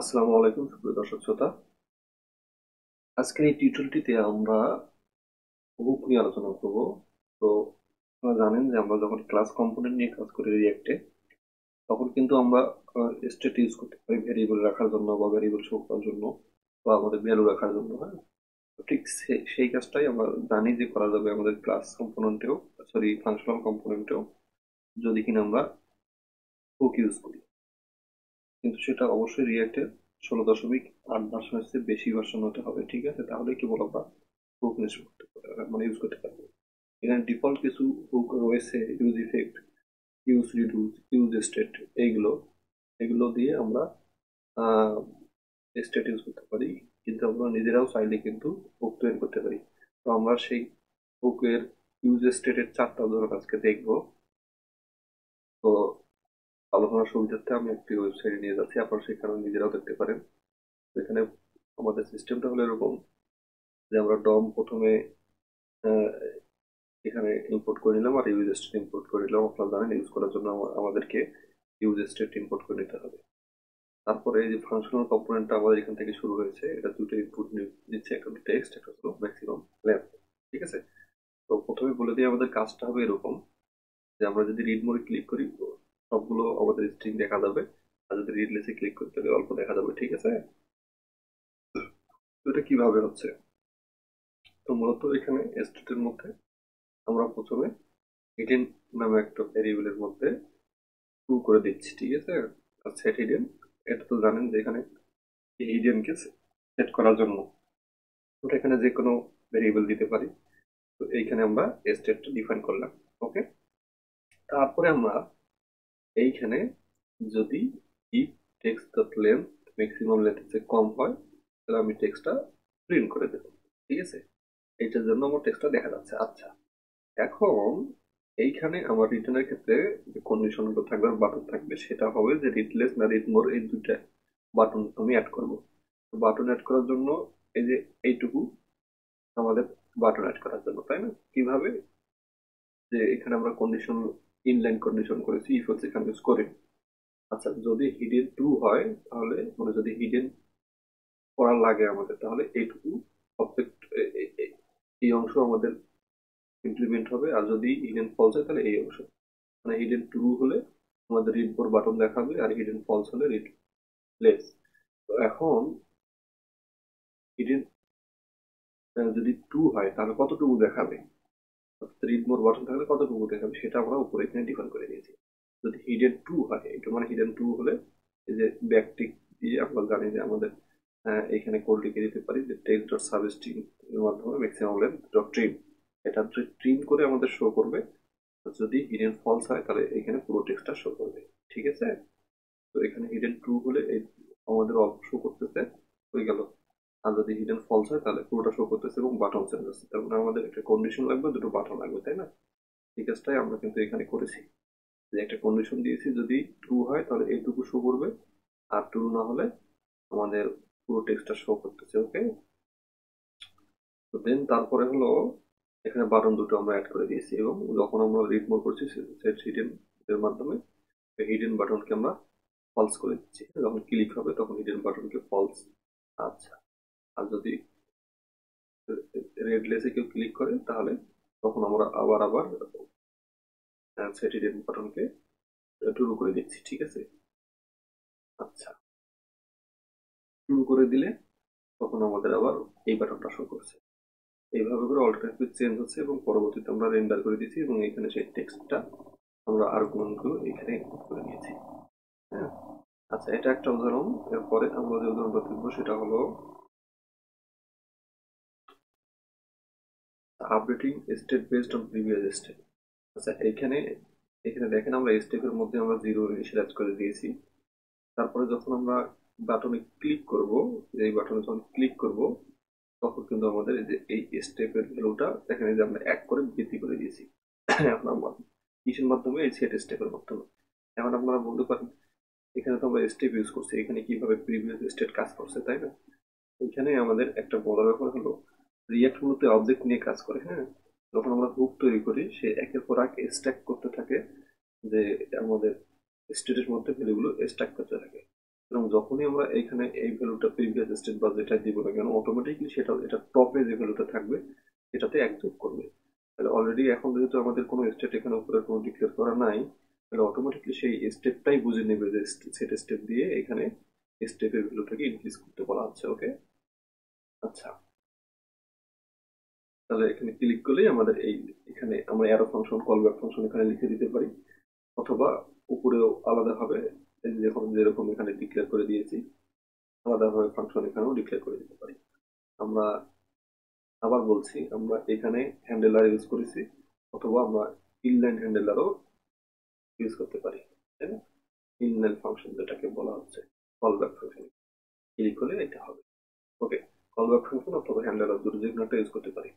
আসসালামু আলাইকুম, সুপ্রিয় দর্শক শ্রোতা। আজকের এই টিউটোরিয়ালটিতে আমরা হুক নিয়ে আলোচনা করব। তো আপনারা জানেন যে আমরা যখন ক্লাস কম্পোনেন্ট নিয়ে কাজ করি রিয়াক্টে তখন কিন্তু আমরা স্টেট ইউজ করতে পারি ভেরিয়েবল রাখার জন্য বা ভেরিয়েবল শো করার জন্য বা আমাদের ভ্যালু রাখার জন্য হ্যাঁ? ঠিক সেই কাজটাই আমরা জানি যে করা যাবে আমাদের ক্লাস কম্পোনেন্টেও, সরি, ফাংশনাল কম্পোনেন্টেও, যদি কিনা আমরা হুক ইউজ করি। কিন্তু সেটা অবশ্যই রিয়াক্টের ষোলো দশমিক আট ভার্সনের চেয়ে বেশি ভার্সন হতে হবে, ঠিক আছে? তাহলে কি বলব আমরা? হুক ইউজ করতে মানে ইউজ করতে পারব। এখানে ডিফল্ট কিছু হুক রয়েছে use effect use reduce use state এইগুলো। এগুলো দিয়ে আমরা স্টেট ইউজ করতে পারি। কিন্তু আমরা নিজেরাও চাইলে কিন্তু হুক তৈরি করতে পারি। তো আমরা সেই হুকের ইউজ স্টেটের চারটা উদাহরণ আজকে দেখব। তো আলোচনার সুবিধার্থে আমি একটি ওয়েবসাইটে নিয়ে যাচ্ছি। আপনারা সেখানে নিজেরাও দেখতে পারেন। এখানে আমাদের সিস্টেমটা হলো এরকম যে আমরা ডম প্রথমে এখানে ইম্পোর্ট করে নিলাম আর ইউজ স্টেট ইম্পোর্ট করে নিলাম। আপনারা জানেন ইউজ করার জন্য আমাদেরকে ইউজ স্টেট ইম্পোর্ট করে নিতে হবে। তারপরে এই যে ফাংশনাল কম্পোনেন্টটা আমাদের এখান থেকে শুরু হয়েছে, এটা দুটো ইনপুট নিচ্ছে, একটা টেক্সট একটা হলো ম্যাক্সিমাম লেন্থ ঠিক আছে? তো প্রথমে বলে দিই আমাদের কাজটা হবে এরকম যে আমরা যদি রিড মোডে ক্লিক করি সবগুলো আমাদের স্ট্রিং দেখা যাবে। আর যদি রিডলেসে ক্লিক করতে হলে অল্প দেখা যাবে, ঠিক আছে? এটা কীভাবে হচ্ছে? তো মূলত এখানে স্টেটের মধ্যে আমরা প্রথমে হিডেন নামে একটা ভ্যারিয়েবলের মধ্যে টু করে দিচ্ছি, ঠিক আছে? আর সেট হিডেন এটা তো জানেন যে এখানে হিডেনকে সেট করার জন্য। ওটা এখানে যে কোনো ভ্যারিয়েবল দিতে পারি। তো এইখানে আমরা স্টেটটা ডিফাইন করলাম ওকে তারপরে আমরা এইখানে যদি ইফ টেক্সট লেন্থ ম্যাক্সিমাম লেন্থের চেয়ে কম হয়, তাহলে আমি টেক্সটটা প্রিন্ট করে দেব, ঠিক আছে? এইটার জন্য আমার টেক্সটটা দেখা যাচ্ছে। আচ্ছা এখন এইখানে আমার রিটার্নের ক্ষেত্রে যে কন্ডিশনগুলো থাকবে বাটন থাকবে, সেটা হবে যে রিডলেস না রিড মোর এই দুইটা বাটন আমি অ্যাড করব। বাটন অ্যাড করার জন্য এই যে এইটুকু আমাদের বাটন অ্যাড করার জন্য, তাই না? কীভাবে? যে এখানে আমরা কন্ডিশন ইনলাইন কন্ডিশন করেছি ইফ হচ্ছে এখানে ইউজ করি আচ্ছা যদি হিডেন টু হয়, তাহলে মানে যদি হিডেন করা লাগে আমাদের, তাহলে এইটুকু অবজেক্ট এই অংশ আমাদের ইমপ্লিমেন্ট হবে, আর যদি হিডেন ফলস হয়, তাহলে এই অংশ। মানে হিডেন টু হলে আমাদের রিড বাটন দেখাবে, আর হিডেন ফলস হলে রিড লেস তো এখন হিডেন যদি টু হয়, তাহলে কতটুকু দেখাবে? রিড মোর বাটন থাকলে কতটুকু দেখাবে সেটা আমরা উপরে এখানে ডিফাইন করে দিয়েছি। যদি হিডেন টু হয় এটা মানে হিডেন টু হলে এই যে ব্যাকটিক দিয়ে আমরা জানি যে আমাদের এখানে কোড লিখে দিতে পারি যে টেক্সট ডট সাবস্ট্রিং এর মাধ্যমে ম্যাক্সিমাম লেন্থ ডট ট্রিম এটা ট্রিম করে আমাদের শো করবে, যদি হিডেন ফলস হয়, তাহলে এখানে পুরো টেক্সটটা শো করবে। ঠিক আছে? তো এখানে হিডেন টু হলে এই আমাদের অল্প শো করতেছে, হয়ে গেল। আর যদি হিডেন ফলস হয়, তাহলে পুরোটা শো করতেছে এবং বাটন চেঞ্জ হচ্ছে। তার মানে আমাদের একটা কন্ডিশন লাগবে, দুটো বাটন লাগবে, তাই না? এই কাজটাই আমরা কিন্তু এখানে করেছি। যে একটা কন্ডিশন দিয়েছি, যদি ট্রু হয়, তাহলে এইটুকু শো করবে। আর ট্রু না হলে আমাদের পুরো টেক্সটটা শো করতেছে ওকে তো দেন তারপরে হলো, এখানে বাটন দুটো আমরা অ্যাড করে দিয়েছি এবং যখন আমরা রিড মোর করছি সেট হিডেন এর মাধ্যমে হিডেন বাটনকে আমরা ফলস করে দিচ্ছি। যখন ক্লিক হবে, তখন হিডেন বাটনকে ফলস আচ্ছা। আর যদি রেড লেসে কেউ ক্লিক করে, তাহলে তখন আমরা আবার আবার হিডেন বাটনকে টুরু করে দিচ্ছি, ঠিক আছে? আচ্ছা। টুরু করে দিলে তখন আমাদের আবার এই বাটনটা শো করছে। এইভাবে করে অল্টারনেটিভ চেঞ্জ হচ্ছে এবং পরবর্তীতে আমরা রেন্ডার করে দিয়েছি এবং এখানে সেই টেক্সটটা আমরা আর আর্গুমেন্টগুলো এখানে করে দিয়েছি হ্যাঁ। আচ্ছা এটা একটা উদাহরণ। এরপরে আমরা যে উদাহরণটা দেখব সেটা হলো updating state based on previous state আচ্ছা এখানে এখানে দেখেন আমরা স্টেপের মধ্যে আমরা জিরো ইনিশিয়ালাইজ করে দিয়েছি। তারপরে যখন আমরা বাটনে ক্লিক করব এই বাটনে যখন ক্লিক করব, তখন কিন্তু আমাদের এই যে, এই স্টেপের ভ্যালুটা দেখেন যে আমরা এক করে বৃদ্ধি করে দিয়েছি। আপনার কিসের মাধ্যমে? এই সেট স্টেপের মাধ্যমে। এখন আপনারা বলতে পারেন, এখানে তো আমরা স্টেপ ইউজ করছি, এখানে কীভাবে প্রিভিয়াস স্টেট কাজ করছে, তাই না? এখানে আমাদের একটা বড় ব্যাপার হলো রিয়াক্ট মূলত অবজেক্ট নিয়ে কাজ করে হ্যাঁ? যখন আমরা হুক তৈরি করি, সে একের পর এক স্ট্যাক করতে থাকে যে আমাদের স্টেটের মধ্যে ভ্যালুগুলো স্ট্যাক করতে থাকে। এবং যখনই আমরা এখানে এই ভ্যালুটা প্রিভিয়াস স্টেট বা যেটা দিব না কেন অটোমেটিকলি সেটা, এটা টপে যে ভ্যালুটা থাকবে, সেটাতে এক যোগ করবে। তাহলে অলরেডি এখন যেহেতু আমাদের কোনো স্টেট এখানে উপরে কোনো ডিক্লেয়ার করা নাই, তাহলে অটোমেটিকলি সেই স্টেপটাই বুঝে নেবে যে সেট স্টেপ দিয়ে এখানে স্টেপের ভ্যালুটাকে ইনক্রিজ করতে বলা হচ্ছে ওকে আচ্ছা। তাহলে এখানে ক্লিক করলেই আমাদের এই এখানে আমরা arrow function call back function এখানে লিখে দিতে পারি। অথবা উপরেও আলাদাভাবে যখন যেরকম এখানে ডিক্লেয়ার করে দিয়েছি, আলাদাভাবে ফাংশন এখানেও ডিক্লেয়ার করে দিতে পারি। আমরা আবার বলছি, আমরা এখানে হ্যান্ডেলার ইউজ করেছি, অথবা আমরা ইনলাইন হ্যান্ডেলারও ইউজ করতে পারি, তাই না? ইনলাইন ফাংশন যেটাকে বলা হচ্ছে কল ব্যাক ফাংশন ক্লিক করলে এটা হবে। ওকে কল ব্যাক ফাংশন অথবা হ্যান্ডেলার দুটো যে ইউজ করতে পারি।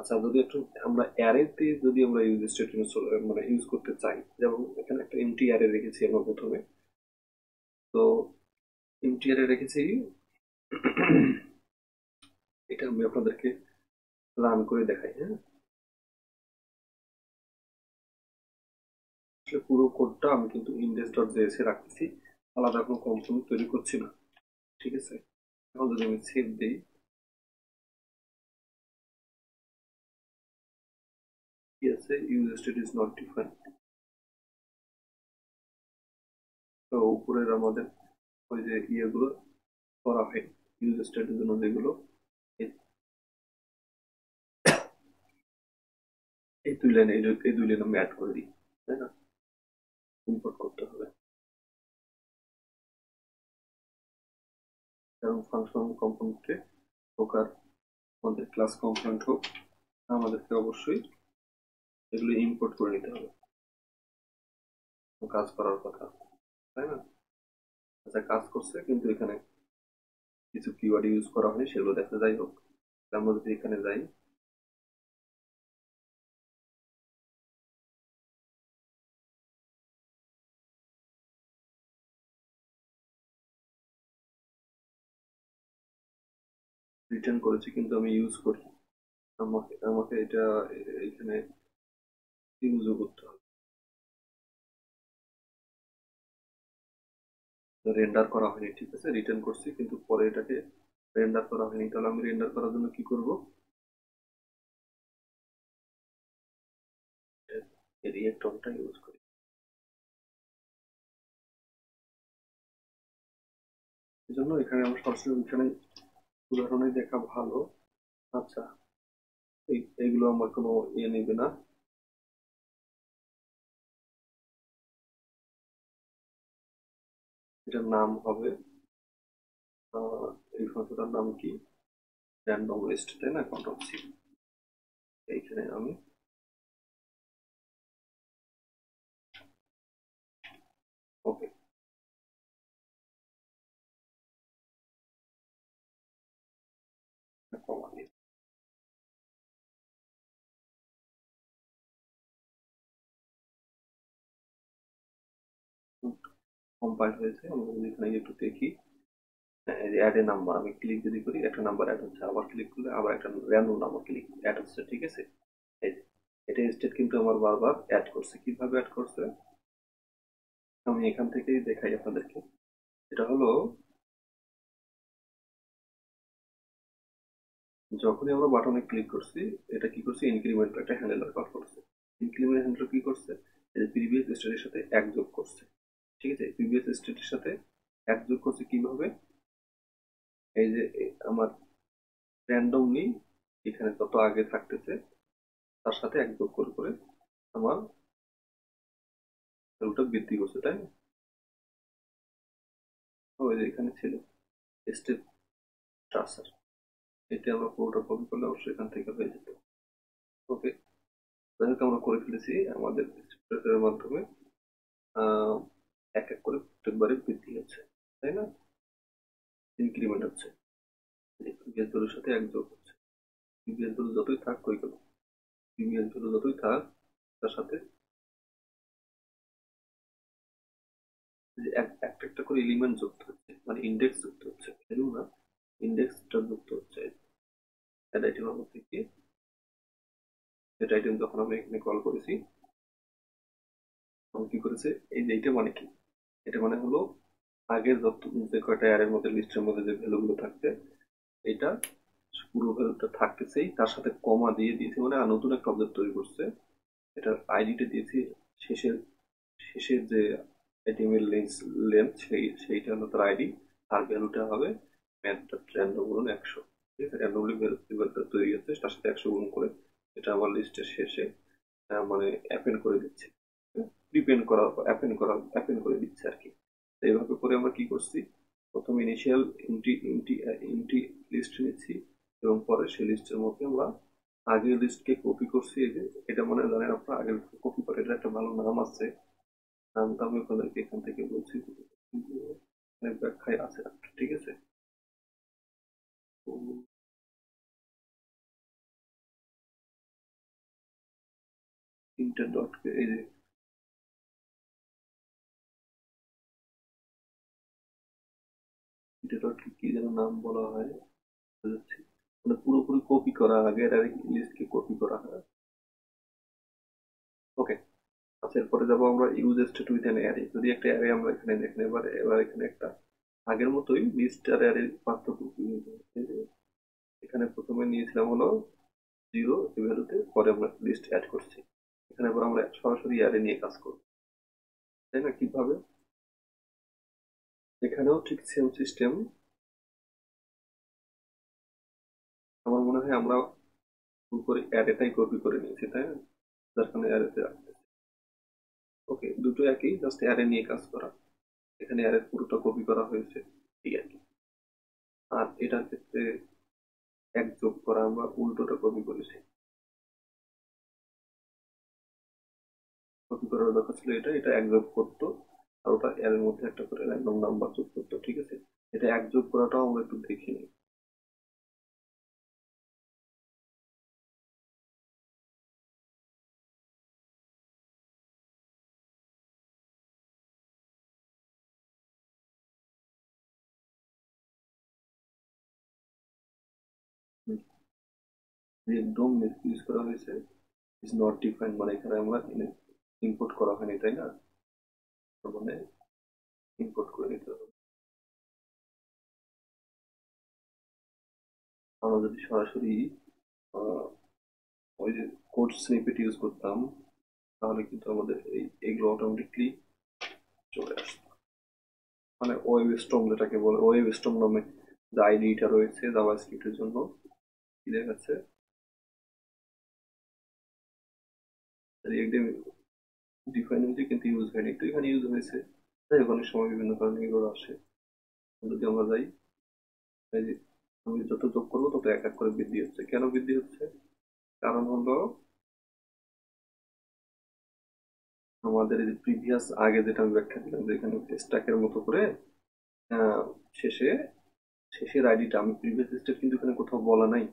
আচ্ছা যদি একটু আমরা অ্যারেতে যদি আমরা ইউজ স্টেটমেন্ট মানে ইউজ করতে চাই, যেমন এখানে একটা এমটি অ্যারে রেখেছি আমরা প্রথমে। তো এমটি অ্যারে রেখেছি। এটা আমি আপনাদেরকে রান করে দেখাই হ্যাঁ। পুরো কোডটা আমি কিন্তু ইন্ডেক্স ডট জেএসে রাখতেছি। আলাদা কোনো কম্পোনেন্ট তৈরি করছি না। ঠিক আছে? এখন যদি আমি সেভ দিই আছে use state is not defined তো উপরের আমাদের ওই যে ইয়েগুলো করা হয় ইউজ স্টেটের জন্য যেগুলো এই দুই লাইন এই দুই লাইন আমি অ্যাড করে দিই তাই না ইম্পোর্ট করতে হবে এবং ফাংশন কম্পোনেন্টে হোক আর আমাদের ক্লাস কম্পোনেন্ট হোক আমাদেরকে অবশ্যই এগুলো ইম্পোর্ট করে নিতে হবে। কাজ করার কথা, তাই না? আচ্ছা কাজ করছে, কিন্তু এখানে কিছু কিওয়ার্ড ইউজ করা হয়নি, সেগুলো দেখা যাই হোক। আমরা যদি এখানে যাই। রিটার্ন করেছি, কিন্তু আমি ইউজ করি। আমাকে আমাকে এটা এখানে ইউজও করতে হবে। রেন্ডার করা হয়নি, ঠিক আছে? রিটার্ন করছি, কিন্তু পরে এটাকে রেন্ডার করা হয়নি। তাহলে আমি রেন্ডার করার জন্য কি করব? ইউজ করি। এই জন্য এখানে এখানে উদাহরণে দেখা ভালো। আচ্ছা এইগুলো আমার কোনো ইয়ে নেবে না। এটার নাম হবে এই ফাংশনটার নাম কি? র্যান্ডম লিস্ট তাই না? কন্ট্রোল সি এইখানে আমি কম্পাইল হয়েছে আমরা যদি এখানে একটু দেখি। অ্যাড নাম্বার আমি ক্লিক যদি করি একটা নাম্বার অ্যাড হচ্ছে, আবার ক্লিক করলে আবার একটা র্যান্ডম নাম্বার ক্লিক অ্যাড হচ্ছে, ঠিক আছে? এই এটা স্টেট কিন্তু আমার বারবার অ্যাড করছে। কীভাবে অ্যাড করছে? আমি এখান থেকেই দেখাই আপনাদেরকে। এটা হলো, যখনই আমরা বাটনে ক্লিক করছি, এটা কি করছে? ইনক্রিমেন্ট একটা হ্যান্ডেলার কল করছে। ইনক্রিমেন্ট হ্যান্ডেলার কি করছে? প্রিভিয়াস স্টেটের সাথে এক যোগ করছে। ঠিক আছে? প্রিভিয়াস স্টেটের সাথে এক যোগ করছে কীভাবে? এই যে আমার র্যান্ডমলি এখানে যত আগে থাকতেছে, তার সাথে এক যোগ করে করে আমার ভ্যালুটা বৃদ্ধি করছে, তাই না? ওই যে এখানে ছিল স্টেপ ট্রাসার এটা আমরা পুরোটা কপি করলে অবশ্যই এখান থেকে হয়ে যেত। ওকে যাই হোক, আমরা করে ফেলেছি আমাদের মাধ্যমে। এক এক করে প্রত্যেকবারে বৃদ্ধি হচ্ছে, তাই না? ইনক্রিমেন্ট হচ্ছে। প্রিভিয়াস ভ্যালুর সাথে এক যোগ হচ্ছে। প্রিভিয়াস ভ্যালু যতই থাক কই গেল প্রিভিয়াস ভ্যালু যতই থাক, তার সাথে একটা একটা করে এলিমেন্ট যুক্ত হচ্ছে মানে ইন্ডেক্স যুক্ত হচ্ছে ভ্যালু না? ইন্ডেক্সটা যুক্ত হচ্ছে। অ্যাড আইটেমের মধ্যে গিয়ে সেটা আইটেম যখন আমি এখানে কল করেছি তখন কি করেছে? এই যে এইটা মানে কি এটা মানে হলো আগের যত যে কয়টা অ্যারের মধ্যে লিস্টের মধ্যে যে ভ্যালুগুলো থাকছে, এটা পুরো ভ্যালুটা থাকতেছেই। তার সাথে কমা দিয়ে দিয়েছি মানে নতুন একটা অবজেক্ট তৈরি করছে। এটার আইডিটা দিয়েছি শেষের শেষের যে এটিএমএল লেন্স লেন্থ সেই, সেইটা হলো তার আইডি আর ভ্যালুটা হবে ম্যাথটা র্যান্ডম গুণ একশো। ঠিক আছে? র্যান্ডমলি ভ্যালুটা তৈরি হচ্ছে, তার সাথে একশো গুণ করে এটা আমার লিস্টের শেষে মানে অ্যাপেন্ড করে দিচ্ছে। প্রিপেন্ড করা অ্যাপেন্ড করা অ্যাপেন্ড করে দিচ্ছে আর কি। এইভাবে করে আমরা কি করছি? প্রথম initial empty empty empty list নিচ্ছি এবং পরে সেই লিস্টের মধ্যে আমরা আগের লিস্টকে কপি করছি। এই যে, এটা মনে জানেন আপনারা আগের কপি করে, এটা একটা ভালো নাম আছে। নামটা আমি আপনাদেরকে এখান থেকে বলছি। অনেক ব্যাখ্যায় আছে ঠিক আছে? ইন্টার ডট এই যে ডট কি যেন নাম বলা হয় মানে পুরোপুরি কপি করা, আগে আর লিস্টকে কপি করা হয়। ওকে আচ্ছা এরপরে যাব আমরা use state with an array যদি একটা অ্যারে আমরা এখানে দেখেন এবার এবার এখানে একটা, আগের মতোই লিস্ট আর অ্যারে পার্থক্য এখানে প্রথমে নিয়েছিলাম হলো জিরো ভ্যালুতে পরে আমরা লিস্ট অ্যাড করছি। এখানে এবার আমরা সরাসরি অ্যারে নিয়ে কাজ করব। তাই না? কীভাবে? এখানেও ঠিক সেম সিস্টেম আমার মনে হয় আমরা করে অ্যারেটাই কপি করে নিয়েছি, তাই না? যার কারণে অ্যারেতে রাখতে ওকে দুটো একই জাস্ট অ্যারে নিয়ে কাজ করা। এখানে অ্যারে পুরোটা কপি করা হয়েছে ঠিক আছে আর এটার ক্ষেত্রে এক যোগ করা, আমরা উল্টোটা কপি করেছি। কপি করার দরকার ছিল এটা এটা এক যোগ করতো। আর ওটা এর মধ্যে একটা করে র্যান্ডম নাম্বার যোগ করতো ঠিক আছে? এটা এক যোগ করাটাও আমরা একটু দেখে নিই। একদম ইউজ করা হয়েছে ইজ নট ডিফাইন মানে এখানে আমরা ইনপুট করা হয়নি, তাই না? মানে ইনপুট করে নিতে হবে। আমরা যদি সরাসরি ওই যে কোড স্নিপেট ইউজ করতাম, তাহলে কিন্তু আমাদের এই এগুলো অটোমেটিকলি চলে আসতো। মানে ওয়েব স্ট্রম যেটাকে বলে ওয়েব স্ট্রম নামে যে আইডিটা রয়েছে জাভা স্ক্রিপ্টের জন্য, কি দেখাচ্ছে? ডিফাইন হয়েছে কিন্তু ইউজ হয়নি। তো এখানে ইউজ হয়েছে। যাই অনেক সময় বিভিন্ন কারণে এগুলো আসে। যদি আমরা যাই আমি যত যোগ করব তত এক এক করে বৃদ্ধি হচ্ছে। কেন বৃদ্ধি হচ্ছে? কারণ হলো, আমাদের এই প্রিভিয়াস আগে যেটা আমি ব্যাখ্যা দিলাম যে এখানে স্ট্যাকের মতো করে শেষে, শেষের আইডিটা আমি প্রিভিয়াস স্টেপ কিন্তু এখানে কোথাও বলা নাই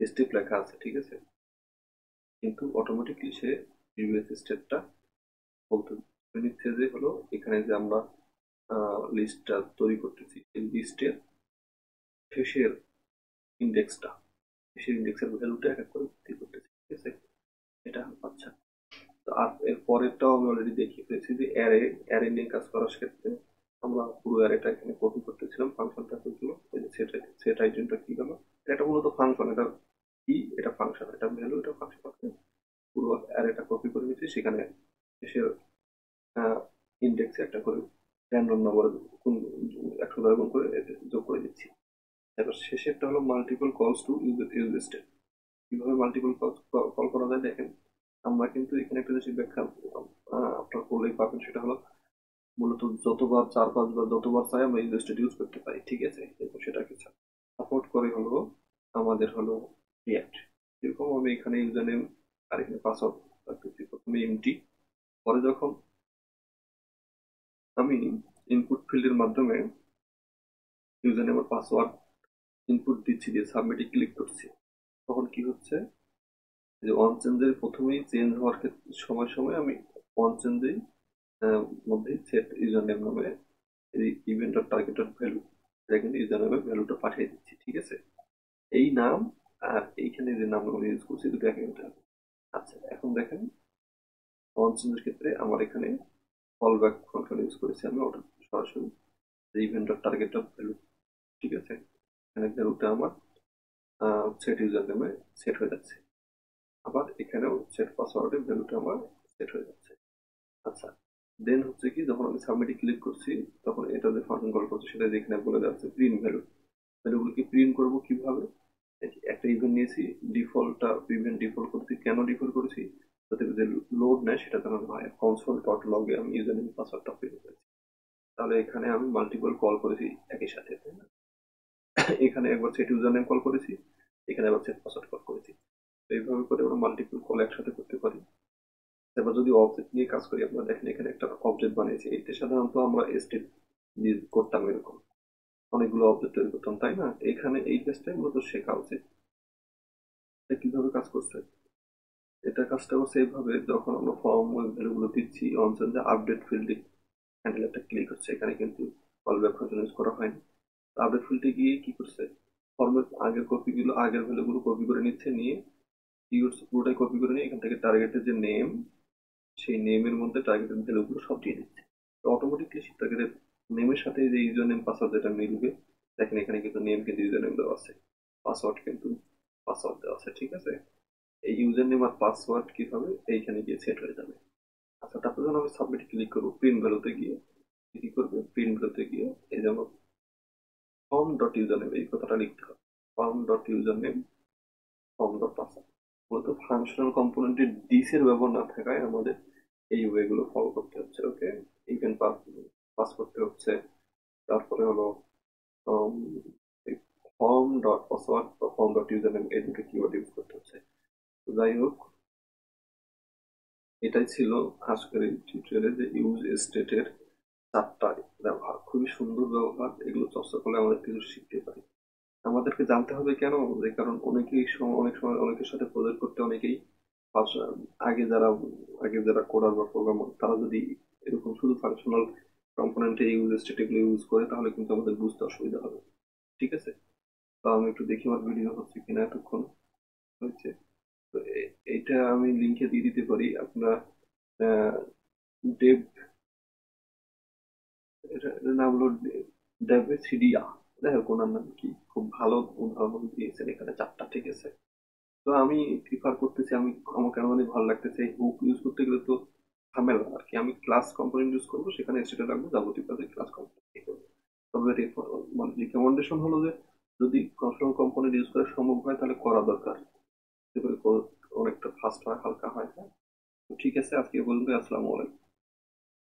স্টেপ লেখা আছে, ঠিক আছে? কিন্তু অটোমেটিকলি সে প্রিভিয়াস স্টেপটা নিচ্ছে হলো, এখানে যে আমরা লিস্টটা তৈরি করতেছি, এই লিস্টের শেষের ইন্ডেক্সটা শেষের ইন্ডেক্সের ভ্যালুটা এক এক করে ভর্তি করতেছি, ঠিক আছে? এটা আচ্ছা। তো আর এর পরেরটাও আমি অলরেডি দেখিয়ে ফেলেছি যে অ্যারে অ্যারে নিয়ে কাজ করার ক্ষেত্রে আমরা পুরো অ্যারেটা এখানে কপি করতেছিলাম ফাংশনটা হয়েছিল এই যে সেট সেট আইটেমটা কি গেল? এটা মূলত ফাংশন এটা কি? এটা ফাংশন এটা ভ্যালু এটা ফাংশন পুরো অ্যারেটা কপি করে নিচ্ছি সেখানে শেষের ইন্ডেক্সে একটা করে র্যান্ডম নাম্বার একশো দ্বারা গুণ করে যোগ করে দিচ্ছি। এবার শেষেরটা হলো multiple calls to use step কীভাবে মাল্টিপল কল করা যায়? দেখেন, আমরা কিন্তু এখানে একটা জিনিস ব্যাখ্যা আপনার করলেই পাবেন সেটা হলো মূলত যতবার চার পাঁচবার যতবার চাই আমরা ইউজ স্টেট ইউজ করতে পারি, ঠিক আছে? এবং সেটাকে সাপোর্ট করে হলো আমাদের হলো রিয়াক্ট এরকম আমি এখানে ইউজার নেম আর এখানে পাসওয়ার্ড রাখতেছি। প্রথমে এমটি পরে যখন আমি ইনপুট ফিল্ডের মাধ্যমে ইউজার নেম পাসওয়ার্ড ইনপুট দিচ্ছি দিয়ে সাবমিটে ক্লিক করছি, তখন কি হচ্ছে? যে অন চেঞ্জের প্রথমেই চেঞ্জ হওয়ার ক্ষেত্রে সময় সময় আমি অন চেঞ্জেই মধ্যেই সেট ইউজার নেম নামে এই ইভেন্ট আর টার্গেটেড ভ্যালু এটা কিন্তু ইউজার নেমের ভ্যালুটা পাঠিয়ে দিচ্ছি, ঠিক আছে? এই নাম আর এইখানে যে নামগুলো ইউজ করছি, দুটো হতে আচ্ছা এখন দেখেন চেঞ্জের ক্ষেত্রে আমার এখানে ফল ব্যাক ফাংশন ইউজ করেছি আমি। ওটা সরাসরি ইভেন্টের টার্গেট অফ ভ্যালু ঠিক আছে? এখানে ভ্যালুটা আমার সেট ইউজার নেমে সেট হয়ে যাচ্ছে। আবার এখানেও সেট পাসওয়ার্ডের ভ্যালুটা আমার সেট হয়ে যাচ্ছে। আচ্ছা দেন হচ্ছে কি, যখন আমি সাবমিটে ক্লিক করছি, তখন এটা যে ফাংশন কল করছে, সেটা যেখানে বলে যাচ্ছে প্রিন্ট ভ্যালু ভ্যালুগুলোকে প্রিন্ট করব কীভাবে? একটা ইভেন্ট নিয়েছি ডিফল্টটা ইভেন্ট ডিফল্ট করেছি। কেন ডিফল্ট করেছি? যাতে যে লোড নেয়, সেটা যেন হয়। কনসোল ডট লগে আমি ইউজার নেম পাসওয়ার্ডটা পেয়ে করেছি তাহলে এখানে আমি মাল্টিপল কল করেছি একই সাথে, তাই না? এখানে একবার সেট ইউজার নেম কল করেছি, এখানে আবার সেট পাসওয়ার্ড কল করেছি। এইভাবে করে আমরা মাল্টিপল কল একসাথে করতে পারি। এবার যদি অবজেক্ট নিয়ে কাজ করি, আপনারা দেখেন এখানে একটা অবজেক্ট বানিয়েছি। এটা সাধারণত আমরা স্টেট দিয়ে করতাম এরকম। অনেকগুলো অবজেক্ট তৈরি করতাম, তাই না? এখানে এই কাজটা মূলত শেখা উচিত। কীভাবে কাজ করছে এটা কাজটা করছে এইভাবে যখন আমরা ফর্ম ভ্যালুগুলো দিচ্ছি অনসেন যে আপডেট ফিল্ডে হ্যান্ডেল একটা ক্লিক হচ্ছে, এখানে কিন্তু কল ব্যাক ফাংশন ইউজ করা হয়নি। আপডেট ফিল্ডে গিয়ে কি করছে? ফর্মের আগের কপিগুলো আগের ভ্যালুগুলো কপি করে নিচ্ছে, নিয়ে কি করছে পুরোটাই কপি করে নিয়ে এখান থেকে টার্গেটের যে নেম সেই নেমের মধ্যে টার্গেটের ভ্যালুগুলো সব দিয়ে দিচ্ছে। তো অটোমেটিকলি সেই টার্গেটের নেমের সাথে যে ইউজার নেম পাসওয়ার্ড যেটা মিলবে, দেখেন এখানে কিন্তু নেম কিন্তু ইউজার নেম দেওয়া আছে পাসওয়ার্ড কিন্তু পাসওয়ার্ড দেওয়া আছে, ঠিক আছে? এই ইউজার নেম আর পাসওয়ার্ড কীভাবে এইখানে গিয়ে সেট হয়ে যাবে? আচ্ছা তারপর যখন আমি সাবমিট ক্লিক করব প্রিন্ট ভ্যালুতে গিয়ে, কি করবে? প্রিন্ট ভ্যালুতে গিয়ে এই যেন ফর্ম ডট ইউজার নেম এই কথাটা লিখতে হবে। Form dot user name form dot password মূলত ফাংশনাল কম্পোনেন্টের ডিসের ব্যবহার না থাকায় আমাদের এই ওয়েগুলো ফলো করতে হচ্ছে ওকে ইভেন্ট পাস পাস করতে হচ্ছে। তারপরে হলো ফর্ম ডট পাসওয়ার্ড বা ফর্ম ডট ইউজার নেম এই দুটো কিওয়ার্ড ইউজ করতে হচ্ছে। যাই হোক, এটাই ছিল খাস এই টিউটোরিয়ালে যে ইউজ স্টেটের চারটা ব্যবহার। খুবই সুন্দর ব্যবহার, এগুলো চর্চা করলে আমাদের কিছু শিখতে পারি। আমাদেরকে জানতে হবে কেন যে কারণ অনেকেই অনেক সময় অনেকের সাথে প্রজেক্ট করতে অনেকেই আগে যারা আগে যারা কোডার বা প্রোগ্রামার তারা যদি এরকম শুধু ফাংশনাল কম্পোনেন্টে ইউজ স্টেট এগুলো ইউজ করে, তাহলে কিন্তু আমাদের বুঝতে অসুবিধা হবে। ঠিক আছে? তো আমি একটু দেখি আমার ভিডিও হচ্ছে কিনা এতক্ষণ হয়েছে। তো এইটা আমি লিঙ্কে দিয়ে দিতে পারি আপনার ডেভ এটার নাম হলো ডেভে সিডিয়া দেখো কোনার নাম কি খুব ভালো উদাহরণ দিয়েছেন, এখানে চারটা ঠিক আছে। তো আমি প্রিফার করতেছি, আমি আমার কেন জানি ভালো লাগতেছে। হুক ইউজ করতে গেলে তো ঝামেলা আর কি। আমি ক্লাস কম্পোনেন্ট ইউজ করব, সেখানে স্টেটে রাখব, যাবতীয় কাজে ক্লাস কম্পোনেন্ট তবে মানে রিকমেন্ডেশন হলো যে, যদি কনস্ট্রাকশন কম্পোনেন্ট ইউজ করা সম্ভব হয়, তাহলে করা দরকার। অনেকটা ফাস্ট হয় হালকা হয়। হ্যাঁ ঠিক আছে আজকে বলব আসসালামু আলাইকুম।